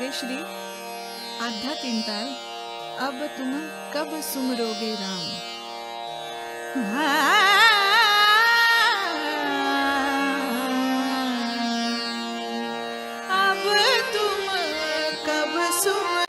गेश्री आध्या अब तुम कब सुमरोगे राम? अब तुम कब अ